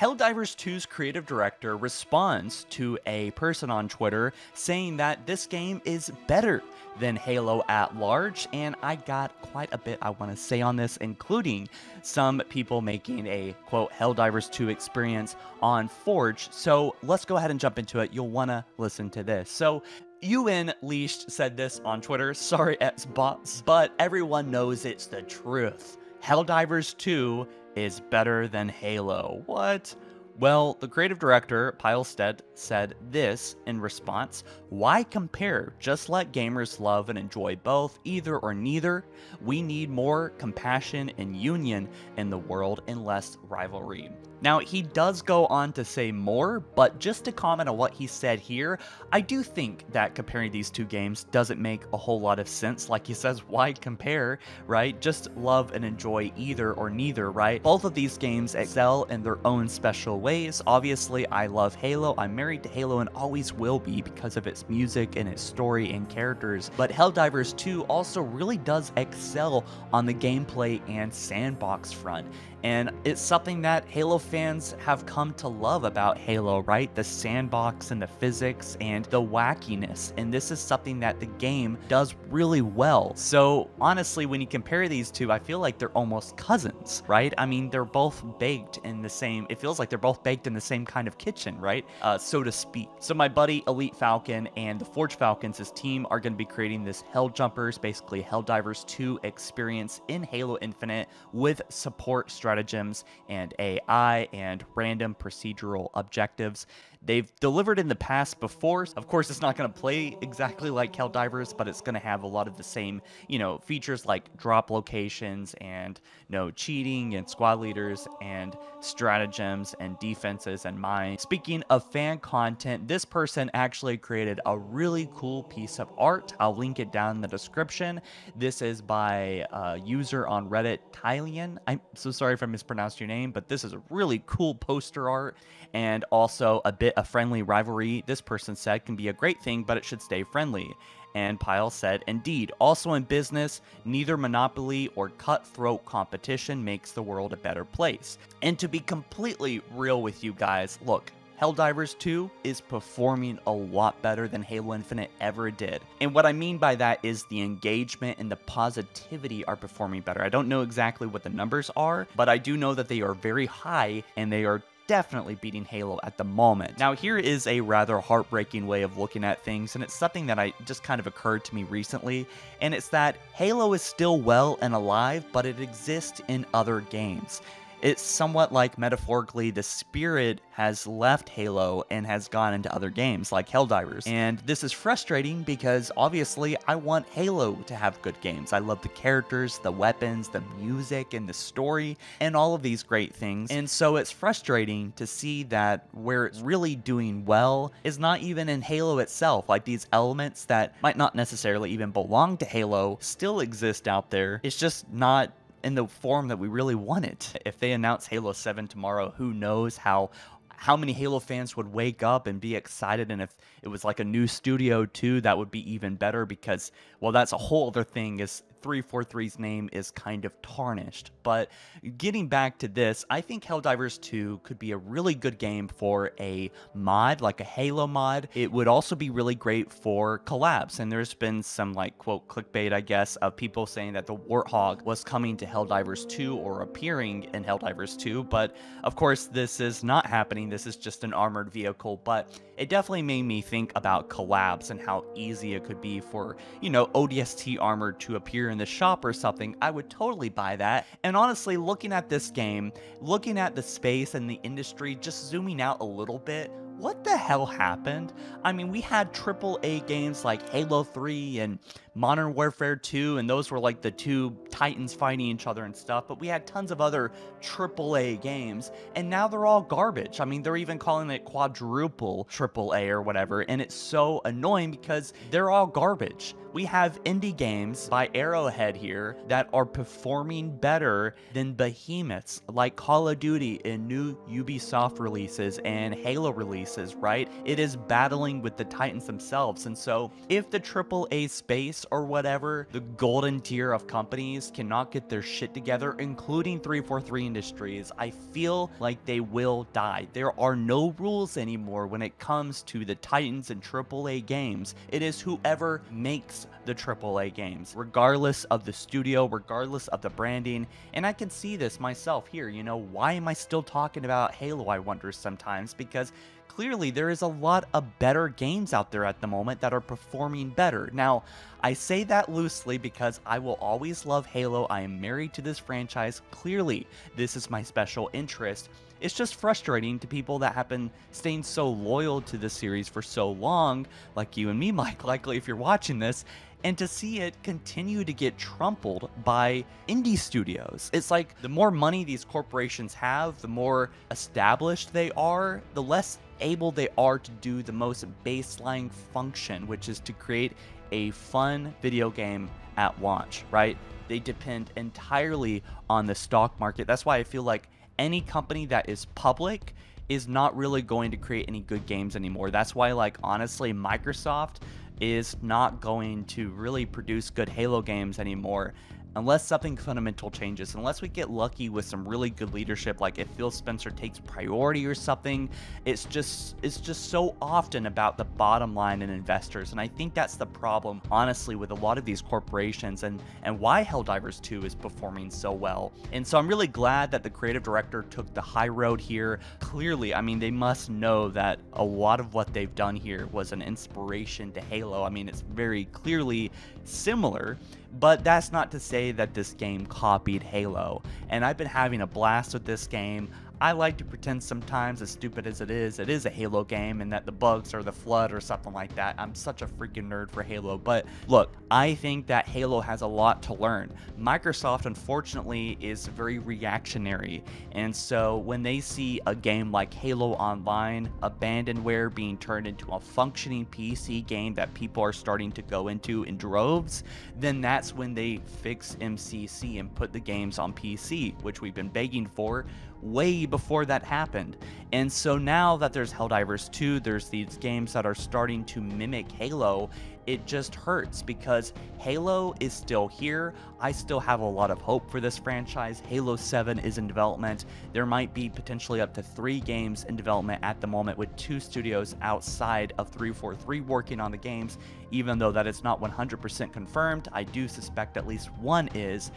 Helldivers 2's creative director responds to a person on Twitter saying that this game is better than Halo at large, and I got quite a bit I want to say on this, including some people making a quote Helldivers 2 experience on Forge. So let's go ahead and jump into it. You'll want to listen to this. So UN Leashed said this on Twitter. Sorry, Xbox, but everyone knows it's the truth. Helldivers 2 is better than Halo. What? Well, the creative director, Pilestedt, said this in response Why compare? Just let gamers love and enjoy both, either or neither. We need more compassion and union in the world and less rivalry. Now, he does go on to say more, but just to comment on what he said here, I do think that comparing these two games doesn't make a whole lot of sense. Like he says, why compare, right? Just love and enjoy either or neither, right? Both of these games excel in their own special ways. Obviously, I love Halo. I'm married to Halo and always will be because of its music and its story and characters. But Helldivers 2 also really does excel on the gameplay and sandbox front. And it's something that Halo fans have come to love about Halo, right? The sandbox and the physics and the wackiness. And this is something that the game does really well. So honestly, when you compare these two, I feel like they're almost cousins, right? I mean, they're both baked in the same, it feels like they're both baked in the same kind of kitchen, right? Uh, so to speak. So my buddy Elite Falcon and the Forge Falcons, his team, are going to be creating this Hell Jumpers, basically Helldivers 2 experience in Halo Infinite with support strategy stratagems and AI and random procedural objectives. They've delivered in the past before. Of course, it's not going to play exactly like Helldivers, but it's going to have a lot of the same, you know, features like drop locations and you know, cheating and squad leaders and stratagems and defenses and mines. Speaking of fan content, this person actually created a really cool piece of art. I'll link it down in the description. This is by a user on Reddit, Tylian. I'm so sorry if I mispronounced your name, but this is a really cool poster art and also a bit of friendly rivalry, this person said, can be a great thing, but it should stay friendly. And Pyle said, Indeed, also in business, neither monopoly or cutthroat competition makes the world a better place. And to be completely real with you guys, look, Helldivers 2 is performing a lot better than Halo Infinite ever did. And what I mean by that is the engagement and the positivity are performing better. I don't know exactly what the numbers are, but I do know that they are very high and they are definitely beating Halo at the moment. Now, here is a rather heartbreaking way of looking at things, and it's something that I just kind of occurred to me recently, and it's that Halo is still well and alive, but it exists in other games. It's somewhat like metaphorically the spirit has left Halo and has gone into other games like Helldivers. And this is frustrating because obviously I want Halo to have good games. I love the characters, the weapons, the music, and the story, and all of these great things. And so it's frustrating to see that where it's really doing well is not even in Halo itself. Like these elements that might not necessarily even belong to Halo still exist out there. It's just not in the form that we really want it. If they announce Halo 7 tomorrow, who knows how how many Halo fans would wake up and be excited and if it was like a new studio too that would be even better because well that's a whole other thing is 343's name is kind of tarnished. But getting back to this, I think Helldivers 2 could be a really good game for a mod, like a Halo mod. It would also be really great for collabs. And there's been some, like, quote, clickbait, I guess, of people saying that the Warthog was coming to Helldivers 2 or appearing in Helldivers 2. But of course, this is not happening. This is just an armored vehicle. But it definitely made me think about collabs and how easy it could be for, you know, ODST armored to appear in the shop or something, I would totally buy that. And honestly, looking at this game, looking at the space and the industry, just zooming out a little bit, what the hell happened? I mean, we had triple A games like Halo 3 and Modern Warfare 2, and those were like the two titans fighting each other and stuff, but we had tons of other triple A games, and now they're all garbage. I mean, they're even calling it quadruple triple A or whatever, and it's so annoying because they're all garbage. We have indie games by Arrowhead here that are performing better than behemoths like Call of Duty and new Ubisoft releases and Halo releases, right? It is battling with the titans themselves, and so if the AAA space Or whatever, the golden tier of companies cannot get their shit together, including 343 Industries, I feel like they will die. There are no rules anymore when it comes to the Titans and AAA games. It is whoever makes the AAA games, regardless of the studio, regardless of the branding. And I can see this myself here. You know, why am I still talking about Halo, I wonder sometimes? Because clearly there is a lot of better games out there at the moment that are performing better. Now, I say that loosely because I will always love Halo. I am married to this franchise. Clearly, this is my special interest. It's just frustrating to people that have been staying so loyal to the series for so long, like you and me, Mike, likely if you're watching this, and to see it continue to get trampled by indie studios. It's like the more money these corporations have, the more established they are, the less able they are to do the most baseline function, which is to create a fun video game at launch, right? They depend entirely on the stock market. That's why I feel like any company that is public is not really going to create any good games anymore. That's why, like, honestly, Microsoft is not going to really produce good Halo games anymore unless something fundamental changes, unless we get lucky with some really good leadership, like if Phil Spencer takes priority or something, it's just it's just so often about the bottom line and investors. And I think that's the problem, honestly, with a lot of these corporations and and why Helldivers 2 is performing so well. And so I'm really glad that the creative director took the high road here. Clearly, I mean, they must know that a lot of what they've done here was an inspiration to Halo. I mean, it's very clearly similar. But that's not to say that this game copied Halo. And I've been having a blast with this game. I like to pretend sometimes, as stupid as it is, it is a Halo game and that the bugs are the flood or something like that. I'm such a freaking nerd for Halo. But look, I think that Halo has a lot to learn. Microsoft, unfortunately, is very reactionary. And so when they see a game like Halo Online, Abandonware being turned into a functioning PC game that people are starting to go into in droves, then that's when they fix MCC and put the games on PC, which we've been begging for way before that happened. And so now that there's Helldivers 2, there's these games that are starting to mimic Halo, it just hurts because Halo is still here. I still have a lot of hope for this franchise. Halo 7 is in development. There might be potentially up to three games in development at the moment with two studios outside of 343 working on the games. Even though that is not 100% confirmed, I do suspect at least one is.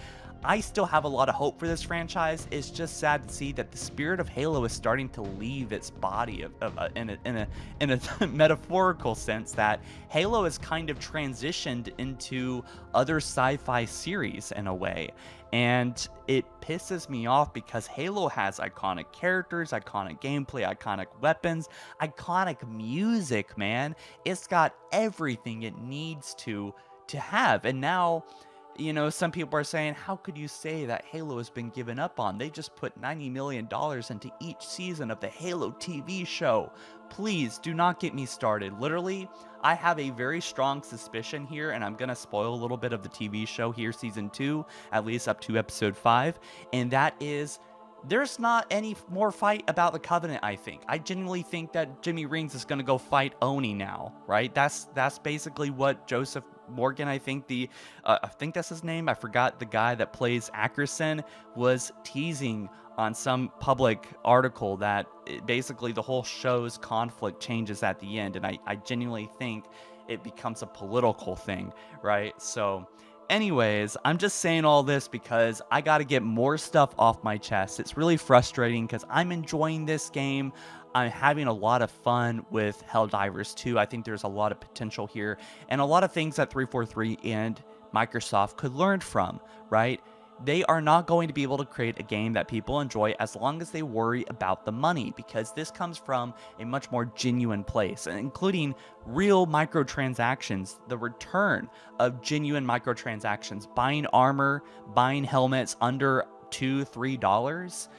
I still have a lot of hope for this franchise. It's just sad to see that the spirit of Halo is starting to leave its body of, of, uh, in, a, in, a, in a metaphorical sense that Halo is kind of transitioned into other sci-fi series in a way. And it pisses me off because Halo has iconic characters, iconic gameplay, iconic weapons, iconic music, man. It's got everything it needs to to have. And now you know, some people are saying, how could you say that Halo has been given up on? They just put $90 million into each season of the Halo TV show. Please do not get me started. Literally, I have a very strong suspicion here, and I'm going to spoil a little bit of the TV show here, season two, at least up to episode five, and that is there's not any more fight about the covenant i think i genuinely think that jimmy rings is going to go fight oni now right that's that's basically what joseph Morgan, I think the, uh, I think that's his name. I forgot the guy that plays Ackerson was teasing on some public article that basically the whole show's conflict changes at the end, and I, I genuinely think it becomes a political thing, right? So. Anyways, I'm just saying all this because I got to get more stuff off my chest. It's really frustrating because I'm enjoying this game. I'm having a lot of fun with Helldivers 2. I think there's a lot of potential here and a lot of things that 343 and Microsoft could learn from, right? They are not going to be able to create a game that people enjoy as long as they worry about the money because this comes from a much more genuine place, including real microtransactions, the return of genuine microtransactions, buying armor, buying helmets under two, three dollars.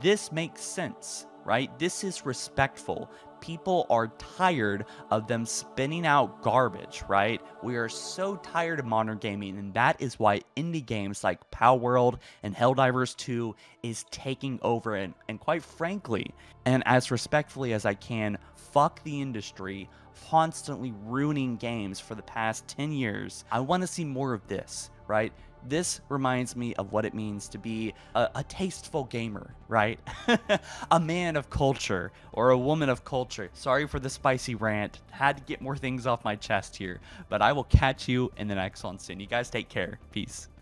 This makes sense right? This is respectful. people are tired of them spinning out garbage, right? We are so tired of modern gaming, and that is why indie games like Palworld and Helldivers 2 is taking over. And, and quite frankly, and as respectfully as I can, fuck the industry constantly ruining games for the past 10 years. I want to see more of this, right? This reminds me of what it means to be a, a tasteful gamer, right? a man of culture or a woman of culture. Sorry for the spicy rant. Had to get more things off my chest here, but I will catch you in the next one soon. You guys take care. Peace.